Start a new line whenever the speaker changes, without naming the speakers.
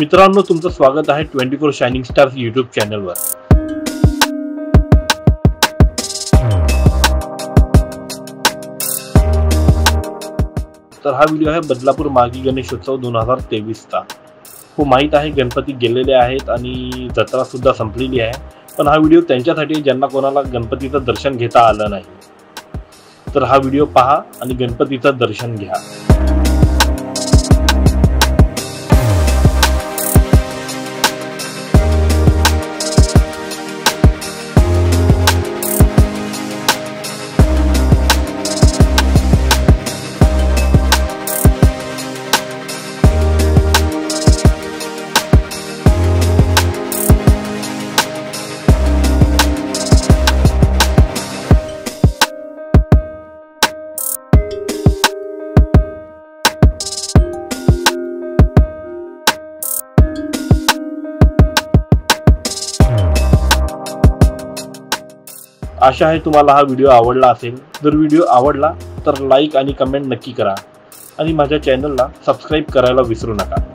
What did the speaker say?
मित्रांनो तुमचं स्वागत आहे twenty four shining stars YouTube चॅनलवर तर हा व्हिडिओ आहे बदलापूर मागी गणेशोत्सव दोन हजार तेवीसचा. हो माहीत आहे गणपती गेलेले आहेत आणि जत्रा सुद्धा संपलेली आहे. पण हा व्हिडिओ त्यांच्यासाठी ज्यांना कोणाला गणपतीचं दर्शन घेता आलं नाही. तर हा व्हिडिओ पहा आणि गणपतीचं दर्शन घ्या. आशा आहे तुम्हाला हा व्हिडिओ आवडला असेल जर व्हिडिओ आवडला तर लाईक आणि कमेंट नक्की करा. आणि माझ्या चॅनलला सबस्क्राईब करायला विसरू नका.